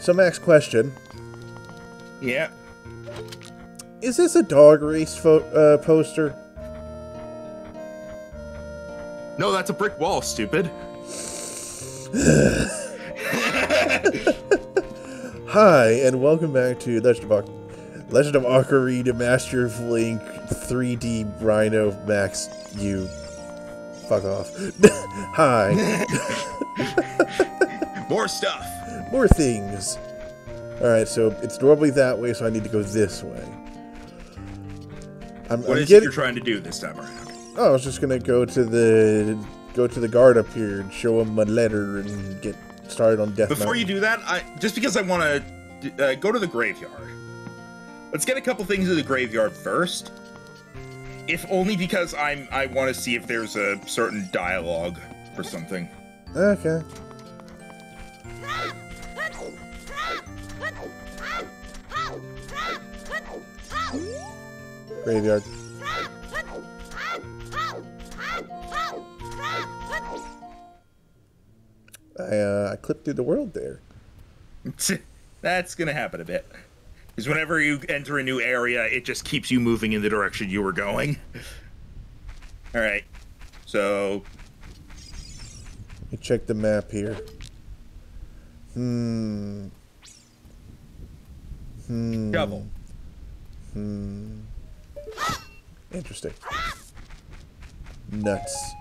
So, Max, question: Yeah. Is this a dog race uh, poster? No, that's a brick wall, stupid. Hi, and welcome back to Legend of, Oc- Legend of Ocarina Master of Link 3D Rhino Max. You fuck off. Hi, More stuff. More things. All right, so it's normally that way, so I need to go this way. I'm, What I'm is it getting. you're trying to do this time around? Oh, I was just gonna go to the go to the guard up here and show him my letter and get started on death. Before Mountain. you do that, I just because I want to uh, go to the graveyard. Let's get a couple things to the graveyard first. If only because I'm I want to see if there's a certain dialogue or something. Okay. Graveyard. I uh, I clipped through the world there. That's gonna happen a bit. Because whenever you enter a new area, it just keeps you moving in the direction you were going. All right. So Let me check the map here. Hmm. Hmm. shovel. Hmm. Interesting. Nuts.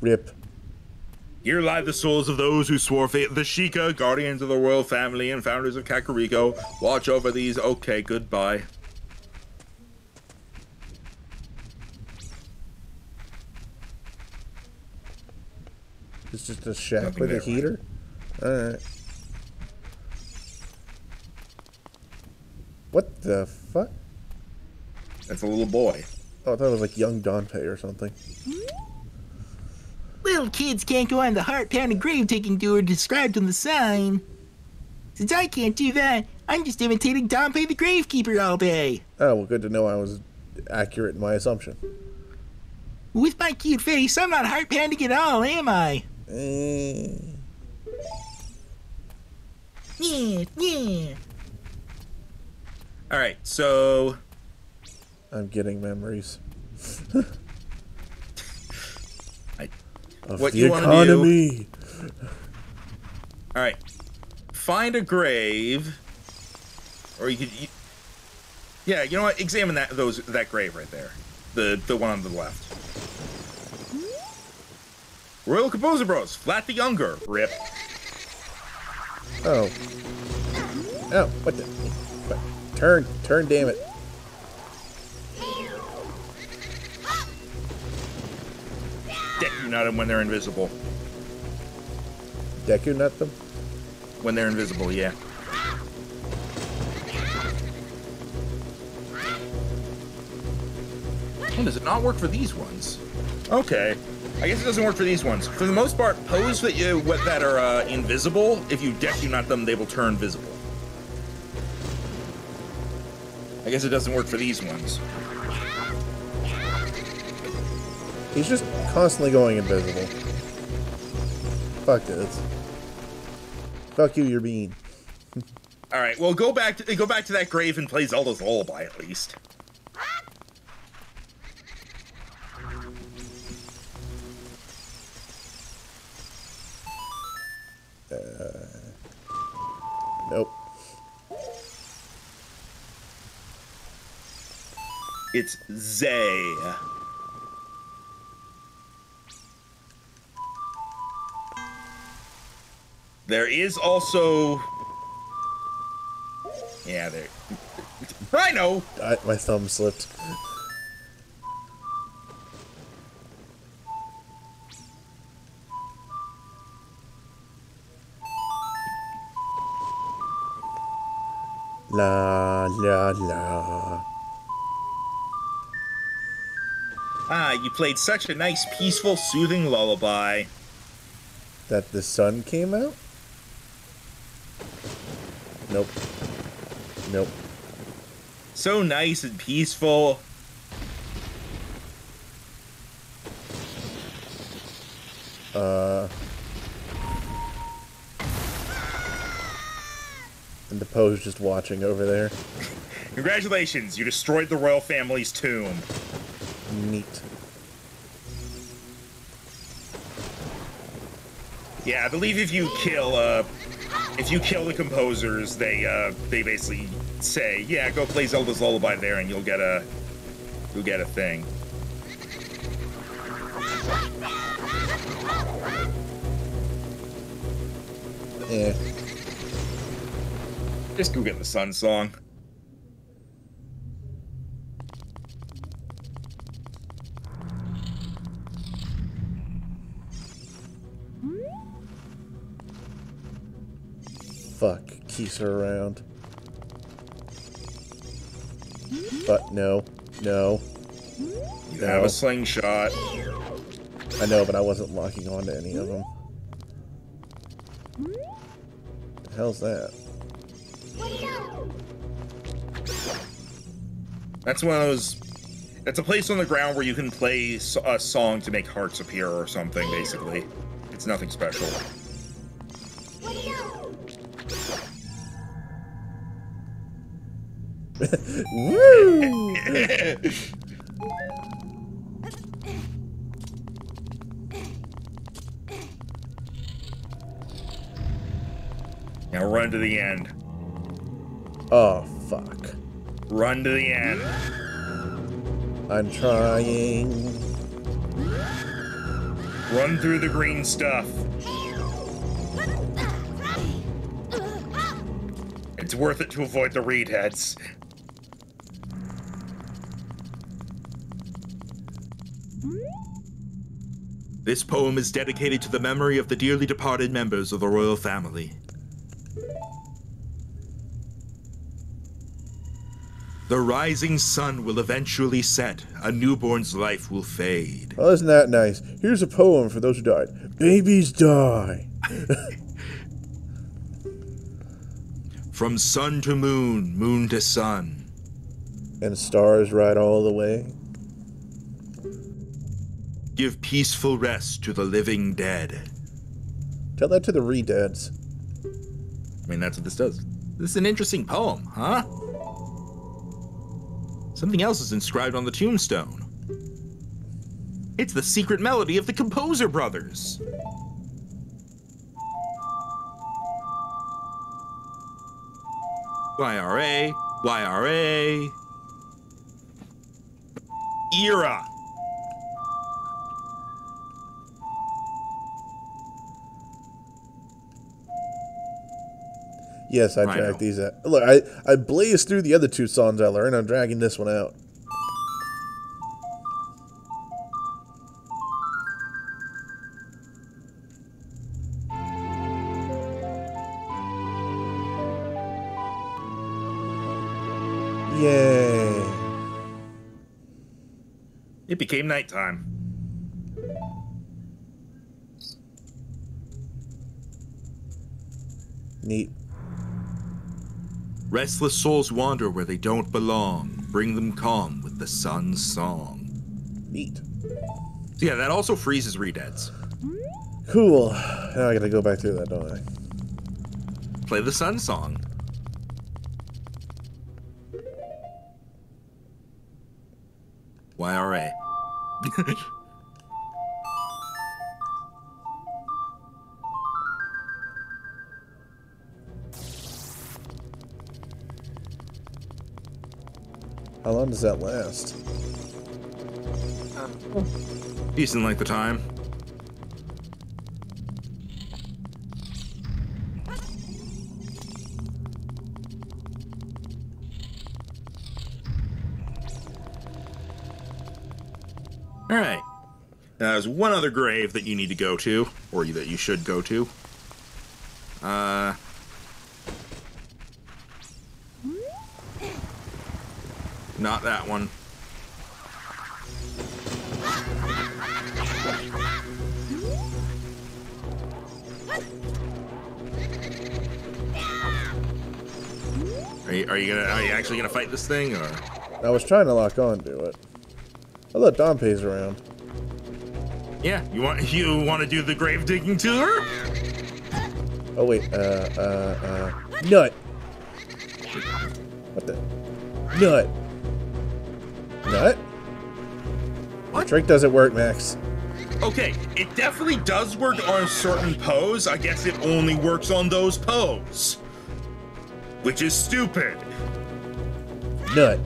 Rip. Here lie the souls of those who swore faith. The Sheikah, guardians of the royal family and founders of Kakariko. Watch over these. Okay, goodbye. It's just a shack Nothing with a heater? Alright. What the fuck? That's a little boy. Oh, I thought it was like young Dampé or something. Little kids can't go on the heart pounding grave taking tour described on the sign. Since I can't do that, I'm just imitating Dampé the Gravekeeper all day. Oh, well, good to know I was accurate in my assumption. With my cute face, I'm not heart pounding at all, am I? Eh, Yeah, yeah. All right, so I'm getting memories. I- of what the you wanna do- all right, find a grave, or you could. You, yeah, you know what? Examine that those that grave right there, the the one on the left. Royal Composer Bros, Flat the Younger, Rip. Oh. Oh, what the? What? Turn, turn, damn it. Deku nut them when they're invisible. Deku nut them? When they're invisible, yeah. Oh, does it not work for these ones? Okay. I guess it doesn't work for these ones. For the most part, Poes that you what that are uh, invisible. If you Deku nut them, they will turn visible. I guess it doesn't work for these ones. He's just constantly going invisible. Fuck this. Fuck you, you're mean. All right. Well, go back to go back to that grave and play Zelda's lullaby at least. It's Zay. There is also. Yeah, there. Rhino! I, my thumb slipped. La la la. Ah, you played such a nice, peaceful, soothing lullaby. That the sun came out? Nope. Nope. So nice and peaceful. Uh, and the Poe's just watching over there. Congratulations, you destroyed the royal family's tomb. Neat. Yeah, I believe if you kill uh if you kill the composers, they uh they basically say, yeah, go play Zelda's Lullaby there and you'll get a you'll get a thing. Yeah. Just go get the Sun Song. Keys her around. But no. No. You No. have a slingshot. I know, but I wasn't locking onto any of them. The hell's that? That's one of those. That's a place on the ground where you can play a song to make hearts appear or something. Basically, it's nothing special. Woo! Now run to the end. Oh, fuck. Run to the end. I'm trying. Run through the green stuff. It's worth it to avoid the redeads. This poem is dedicated to the memory of the dearly departed members of the royal family. The rising sun will eventually set, a newborn's life will fade. Oh, isn't that nice? Here's a poem for those who died. Babies die. From sun to moon, moon to sun, And stars ride all the way. Give peaceful rest to the living dead. Tell that to the re-deads. I mean, that's what this does. This is an interesting poem, huh? Something else is inscribed on the tombstone. It's the secret melody of the Composer Brothers. YRA, YRA. Era. Yes, I dragged these out. Look, I, I blazed through the other two songs I learned. I'm dragging this one out. Yay. It became nighttime. Neat. Restless souls wander where they don't belong. Bring them calm with the sun's song. Neat. So yeah, that also freezes redeads. Cool. Now I gotta go back through that, don't I? Play the sun song. YRA. long does that last? Decent length of time. All right. Now, there's one other grave that you need to go to, or that you should go to. Uh. Actually gonna fight this thing, or? I was trying to lock on to it. I thought Dampé's around. Yeah, you want you want to do the grave digging tour? Oh wait, uh, uh, uh, nut. What the? Nut. Nut? What? The trick doesn't work, Max. Okay, it definitely does work on certain Poes. I guess it only works on those Poes, which is stupid. Nut.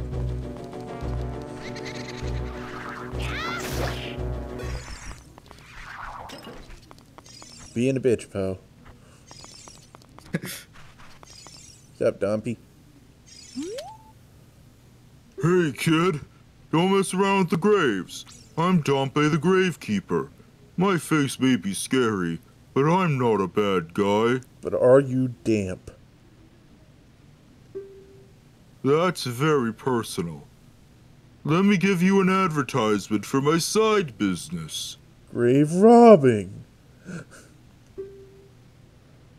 Being a bitch, Poe. What's up, Dumpy? Hey, kid. Don't mess around with the graves. I'm Dampé the Gravekeeper. My face may be scary, but I'm not a bad guy. But are you damp? That's very personal. Let me give you an advertisement for my side business. Grave robbing.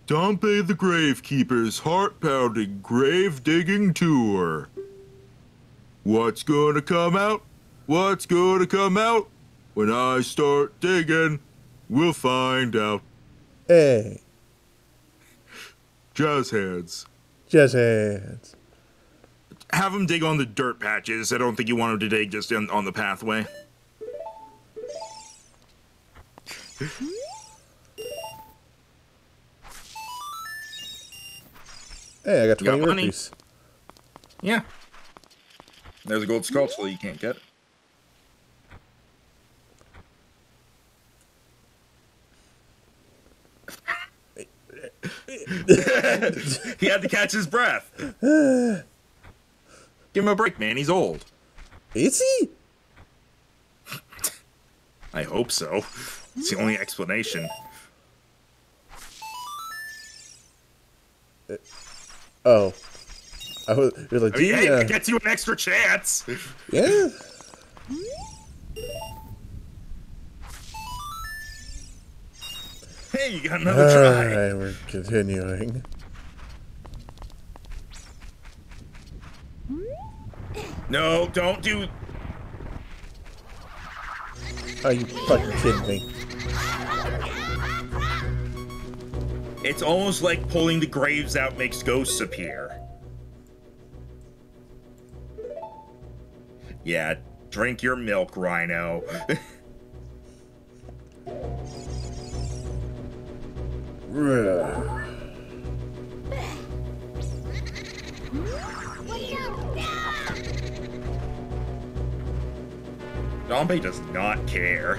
Dampé the Gravekeeper's heart pounding grave digging tour. What's gonna come out? What's gonna come out? When I start digging, we'll find out. Hey, Jazz hands. Jazz hands. Have him dig on the dirt patches. I don't think you want him to dig just in, on the pathway. Hey, I got You got 20 rupees. Yeah. There's a gold Skulltula you can't get. he had to catch his breath. Give him a break, man. He's old. Is he? I hope so. It's the only explanation. Uh, oh. I was, you're like, I mean, hey, yeah. Uh. it gets you an extra chance. yeah. Hey, you got another try. Alright, we're continuing. No, don't do. Are you fucking kidding me? It's almost like pulling the graves out makes ghosts appear. Yeah, drink your milk, Rhino. Dampé does not care.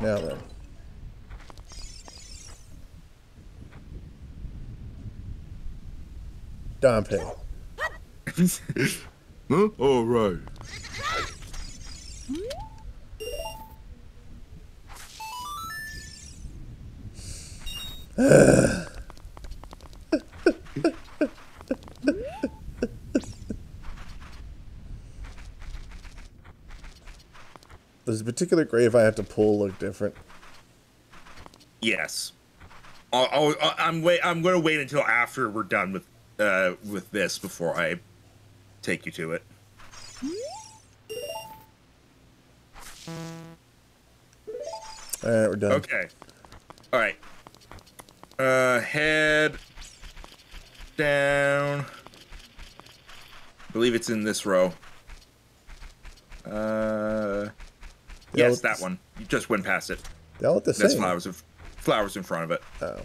now then. Dampé. Huh? Hmm? All right. Does a particular grave I have to pull look different? Yes. I'll, I'll, I'm wait. I'm gonna wait until after we're done with uh with this before I take you to it. Alright, we're done. Okay. All right. Uh, head down. I believe it's in this row. Uh, Yeah, yes, that one. You just went past it. They all look the There's same. flowers of flowers in front of it. Oh.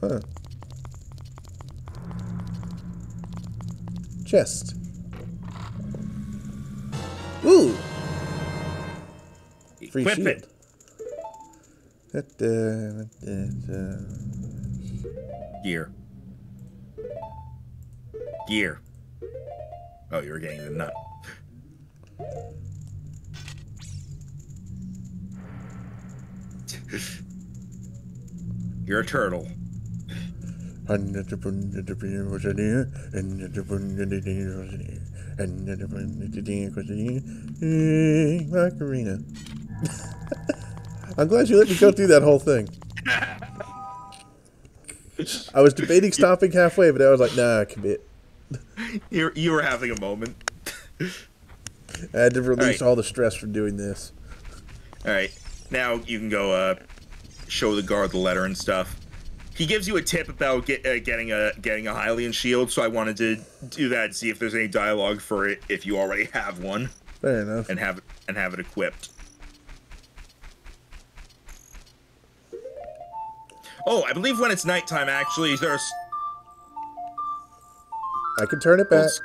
Huh. Chest. Ooh! Free Equip shield. it. Da-da, uh, da-da. Uh, uh. Gear. Gear. Oh, you were getting the nut. You're a turtle. Macarena. I'm glad you let me go through that whole thing. I was debating stopping halfway, but I was like, nah, commit. You you were having a moment. I had to release Alright. all the stress from doing this. All right, now you can go uh, show the guard the letter and stuff. He gives you a tip about get, uh, getting a getting a Hylian shield, so I wanted to do that and see if there's any dialogue for it if you already have one Fair enough. and have it and have it equipped. Oh, I believe when it's nighttime, actually, there's I can turn it back. sc-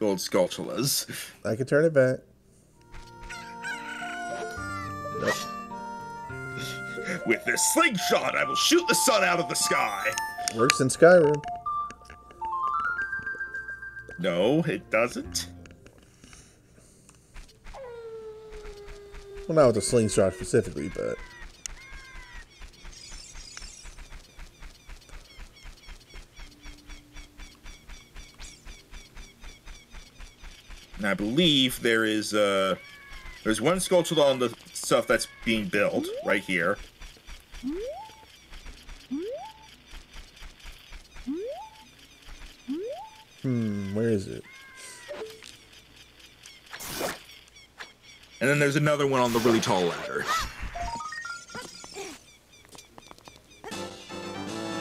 gold Skulltulas. I can turn it back. Nope. With this slingshot, I will shoot the sun out of the sky. Works in Skyrim. No, it doesn't. Well, not with the slingshot specifically, but And I believe there is uh there's one Skulltula on the stuff that's being built right here. Hmm, where is it? And then there's another one on the really tall ladder.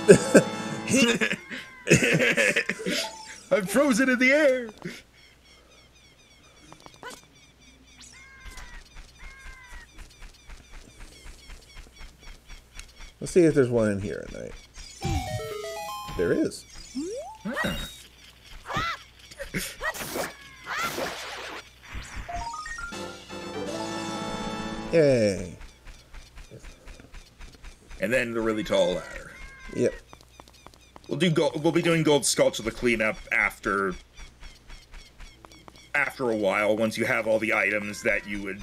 I'm frozen in the air. Let's see if there's one in here at night. There is. Yay. And then the really tall ladder. Yep. We'll do gold, we'll be doing gold Skulltula the cleanup after after a while once you have all the items that you would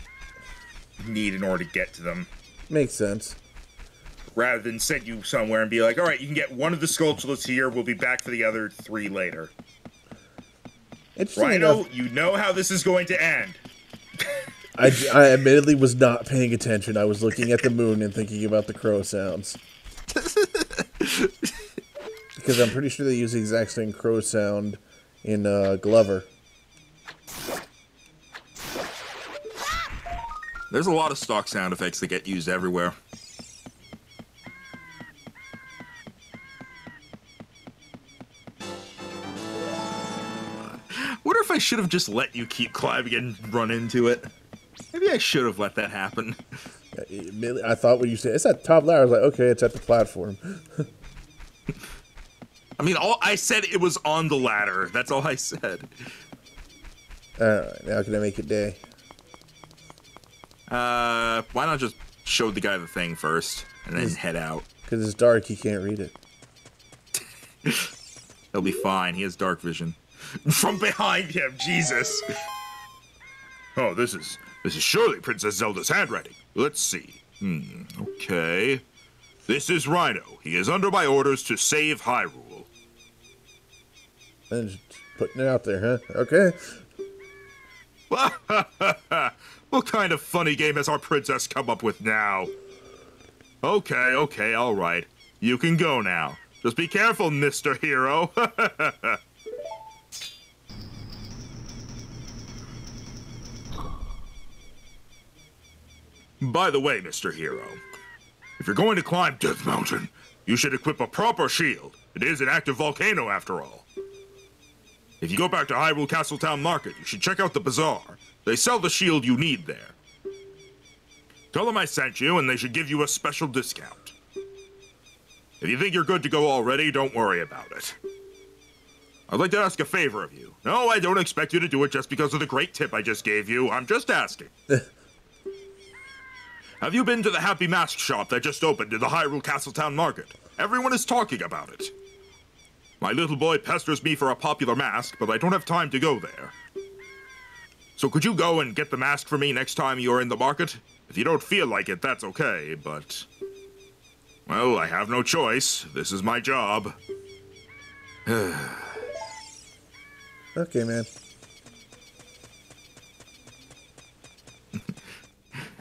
need in order to get to them. Makes sense. Rather than send you somewhere and be like, all right, you can get one of the Skulltulas here. We'll be back for the other three later. Interesting Rhino, enough, you know how this is going to end. I, I admittedly was not paying attention. I was looking at the moon and thinking about the crow sounds. because I'm pretty sure they use the exact same crow sound in uh, Glover. There's a lot of stock sound effects that get used everywhere. Should have just let you keep climbing and run into it. Maybe I should have let that happen. I thought when you said it's at the top ladder, I was like, okay, it's at the platform. I mean, all I said it was on the ladder. That's all I said. Alright, now can I make it day? Uh, why not just show the guy the thing first and then head out? Because it's dark, he can't read it. He'll be fine. He has dark vision. From behind him, Jesus. Oh, this is this is surely Princess Zelda's handwriting. Let's see. Hmm. Okay. This is Rhino. He is under my orders to save Hyrule. And just putting it out there, huh? Okay. what kind of funny game has our princess come up with now? Okay, okay, all right. You can go now. Just be careful, Mr. Hero. By the way, Mr. Hero, if you're going to climb Death Mountain, you should equip a proper shield. It is an active volcano, after all. If you go back to Hyrule Castletown Market, you should check out the bazaar. They sell the shield you need there. Tell them I sent you, and they should give you a special discount. If you think you're good to go already, don't worry about it. I'd like to ask a favor of you. No, I don't expect you to do it just because of the great tip I just gave you. I'm just asking. Have you been to the Happy Mask shop that just opened in the Hyrule Castletown Market? Everyone is talking about it. My little boy pesters me for a popular mask, but I don't have time to go there. So could you go and get the mask for me next time you're in the market? If you don't feel like it, that's okay, but. Well, I have no choice. This is my job. Okay, man.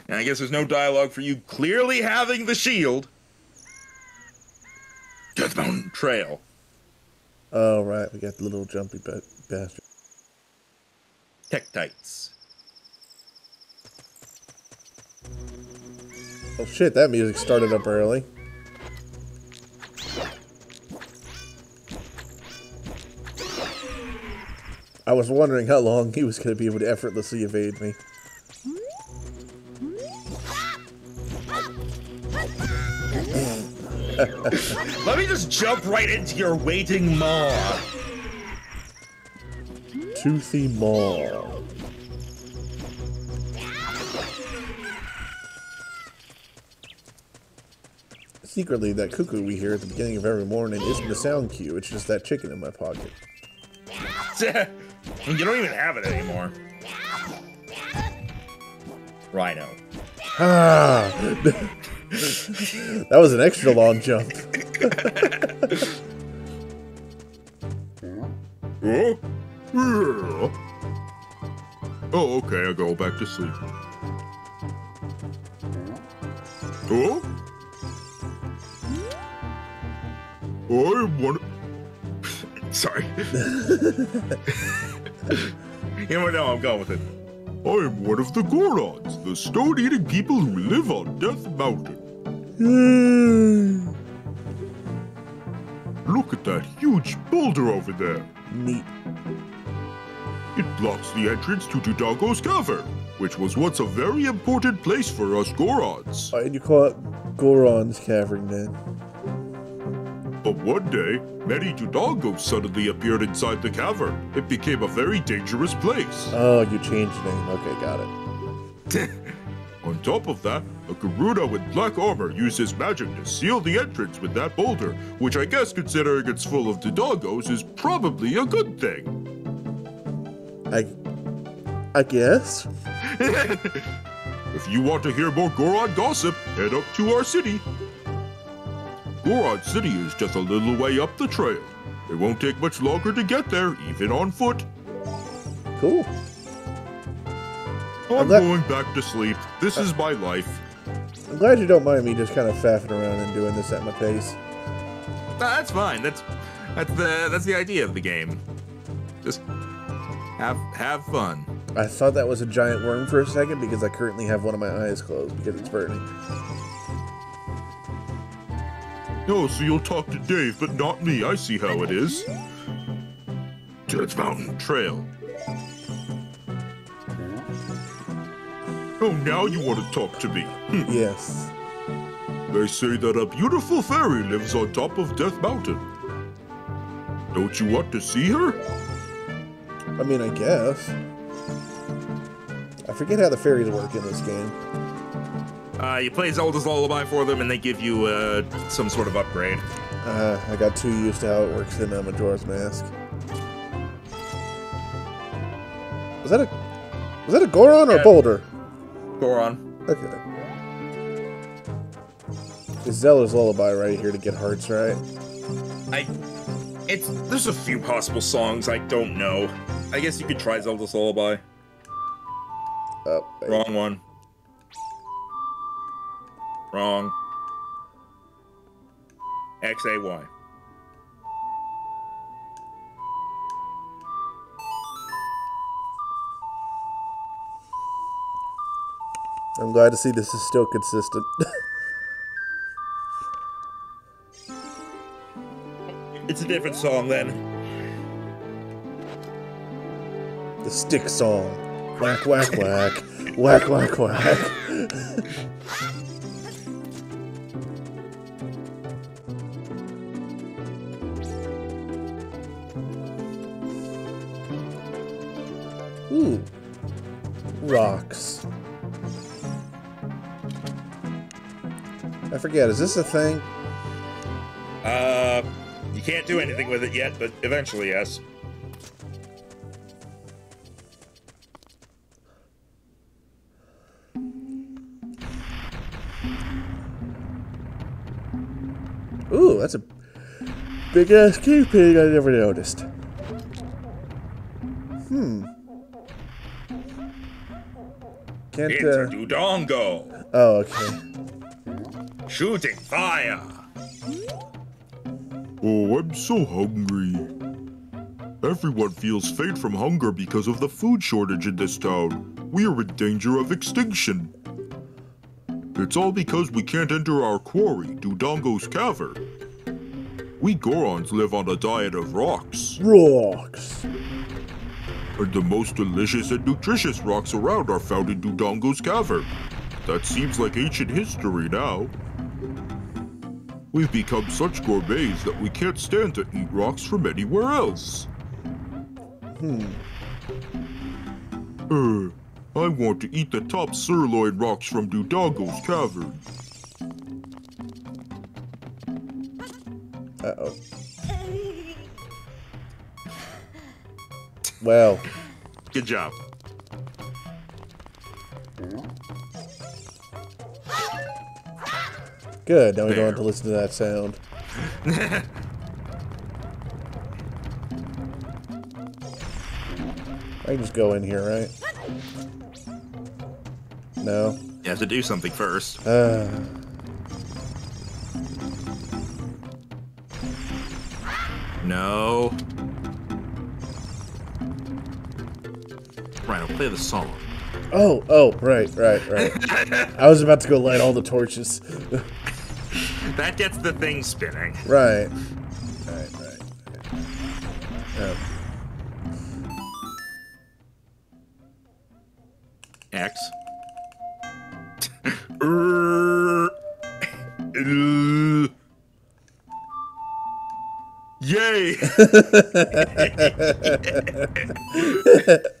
And I guess there's no dialogue for you clearly having the shield. Death Mountain Trail. Oh, right. We got the little jumpy ba- bastard. Tektites. Oh, shit. That music started up early. I was wondering how long he was going to be able to effortlessly evade me. Let me just jump right into your waiting maw. Toothy Maw. Secretly, that cuckoo we hear at the beginning of every morning isn't a sound cue, it's just that chicken in my pocket. you don't even have it anymore. Rhino. Ah! that was an extra long jump. Oh? Oh, okay, I'll go back to sleep. Oh? I want. Sorry. you know? No, I'm going with it. I am one of the Gorons, the stone-eating people who live on Death Mountain. Hmm. Look at that huge boulder over there. Neat. It blocks the entrance to Dodongo's Cavern, which was once a very important place for us Gorons. Why did you call it Goron's Cavern then? But one day, many Dodongos suddenly appeared inside the cavern. It became a very dangerous place. Oh, you changed the name. Okay, got it. On top of that, a Gerudo with black armor used his magic to seal the entrance with that boulder, which I guess, considering it's full of Dodongos, is probably a good thing. I, I guess. If you want to hear more Goron gossip, head up to our city. Goron City is just a little way up the trail. It won't take much longer to get there, even on foot. Cool. I'm going back to sleep. This is my life. I'm glad you don't mind me just kind of faffing around and doing this at my pace. That's fine. That's that's the that's the idea of the game. Just have have fun. I thought that was a giant worm for a second because I currently have one of my eyes closed because it's burning. Oh, so you'll talk to Dave, but not me. I see how it is. Death Mountain Trail. Oh, now you want to talk to me. Hmm. Yes. They say that a beautiful fairy lives on top of Death Mountain. Don't you want to see her? I mean, I guess. I forget how the fairies work in this game. Uh, you play Zelda's Lullaby for them, and they give you uh, some sort of upgrade. Uh, I got too used to how it works in uh, Majora's Mask. Was that a was that a Goron or Yeah. a Boulder? Goron. Okay. Is Zelda's Lullaby right here to get hearts right? I. It's there's a few possible songs I don't know. I guess you could try Zelda's Lullaby. Oh, wait. Wrong one. Wrong. X I'm glad to see this is still consistent. It's a different song then. the stick song. Whack, whack, whack. whack, whack, whack. Is this a thing? Uh, you can't do anything with it yet, but eventually, yes. Oh, that's a big ass cave pig I never noticed. Hmm. Can't, It's uh. a Dodongo. Oh, okay. Shooting fire. Oh, I'm so hungry. Everyone feels faint from hunger because of the food shortage in this town. We are in danger of extinction. It's all because we can't enter our quarry, Dodongo's Cavern. We Gorons live on a diet of rocks, Rocks. and the most delicious and nutritious rocks around are found in Dodongo's Cavern. That seems like ancient history now. We've become such gourmets that we can't stand to eat rocks from anywhere else. Hmm. Uh, I want to eat the top sirloin rocks from Dodongo's cavern. Uh oh. Well, Good job. Good. Now we don't have to listen to that sound. I can just go in here, right? No. You have to do something first. Uh, No. Rhino, play the song. oh, oh, right, right, right. I was about to go light all the torches. That gets the thing spinning. right. Right, right. X. Yay!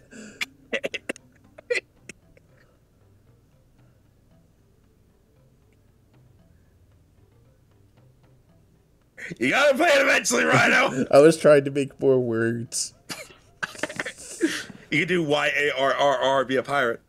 you gotta play it eventually, Rhino. I was trying to make more words. You can do Y A R R R, be a pirate.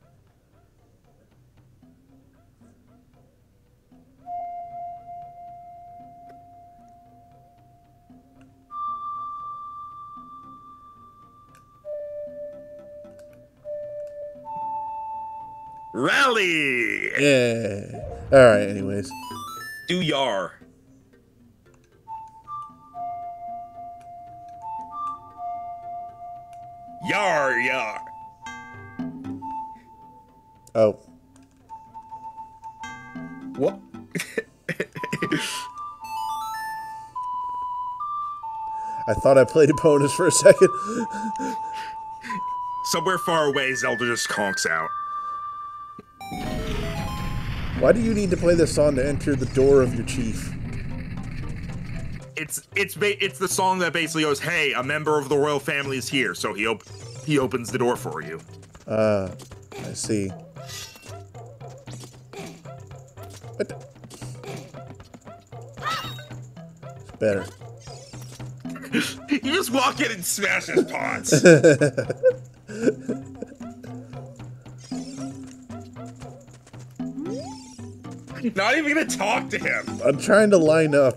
Rally! Yeah. All right. Anyways. Do yar. Yar, yar. Oh. What? I thought I played a bonus for a second. Somewhere far away, Zelda just conks out. Why do you need to play this song to enter the door of your chief? It's it's it's the song that basically goes, "Hey, a member of the royal family is here," so he op- he opens the door for you. Uh, I see. What the? It's better. You just walk in and smash his pots. Not even gonna talk to him. I'm trying to line up.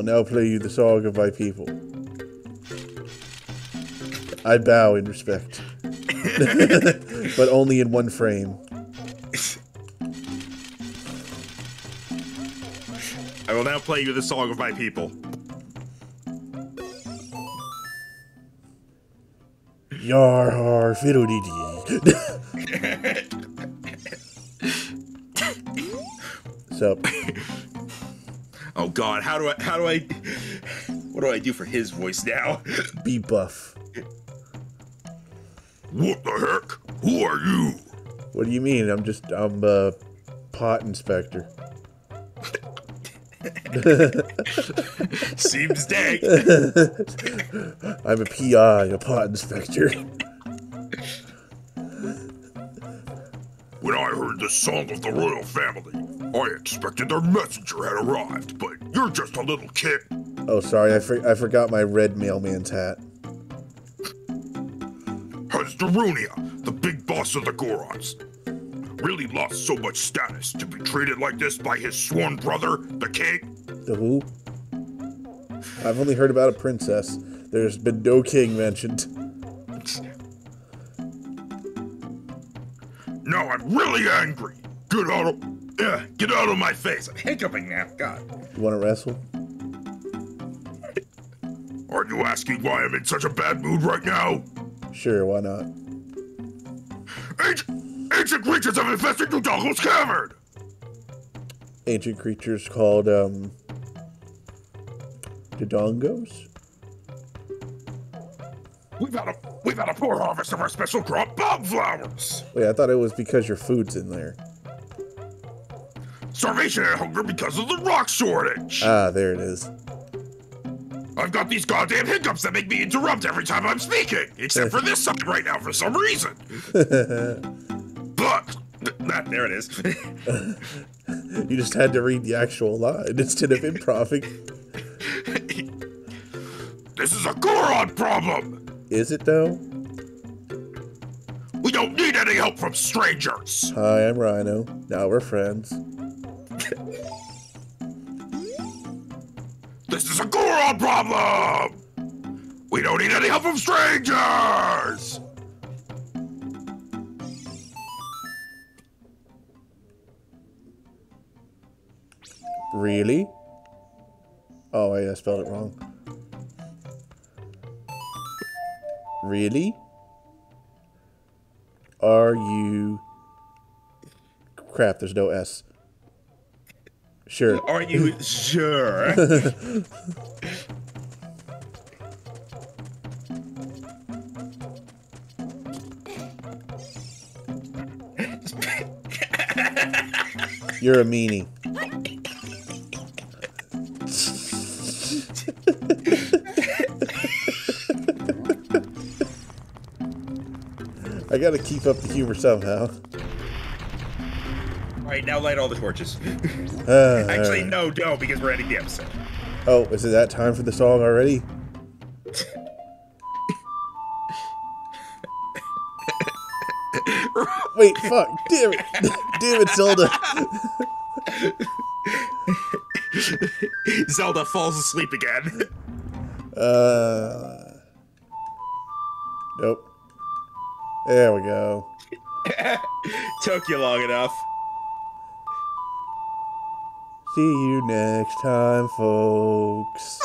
Will now play you the song of my people. I bow in respect. but only in one frame. I will now play you the song of my people. Yar har fiddle dee dee. So, Oh God, how do I how do I what do I do for his voice now? be buff. What the heck? Who are you? What do you mean? I'm just, I'm a pot inspector. Seems dank. I'm a PI, a pot inspector. When I heard the song of the royal family, I expected their messenger had arrived, but you're just a little kid. Oh, sorry, I, for- I forgot my red mailman's hat. Has Darunia, the big boss of the Gorons. really lost so much status to be treated like this by his sworn brother, the king? The who? I've only heard about a princess. There's been no king mentioned. Now I'm really angry. Get out of, yeah, get out of my face. I'm hiccuping now. God. You want to wrestle? Aren't you asking why I'm in such a bad mood right now? Sure, why not? Ancient, ancient creatures have infested Dodongo's cavern! Ancient creatures called, um... Dodongos? We've had a we've had a poor harvest of our special crop bomb flowers. Wait, I thought it was because your food's in there. Starvation and hunger because of the rock shortage. Ah, there it is. I've got these goddamn hiccups that make me interrupt every time I'm speaking, except for this side right now for some reason. but That, there it is. You just had to read the actual line instead of improving. this is a Goron problem. Is it though? We don't need any help from strangers. Hi, I'm Rhino. Now we're friends. This is a Goron problem. We don't need any help from strangers. Really? Oh, wait, I spelled it wrong. Really? Are you... Crap, there's no S. Sure. Are you sure? You're a meanie. I gotta keep up the humor somehow. All right, now light all the torches. Uh, Actually, no, don't, because we're ending the episode. Oh, is it that time for the song already? Wait, fuck. Damn it. Damn it, Zelda. Zelda falls asleep again. Uh. Nope. There we go. Took you long enough. See you next time, folks.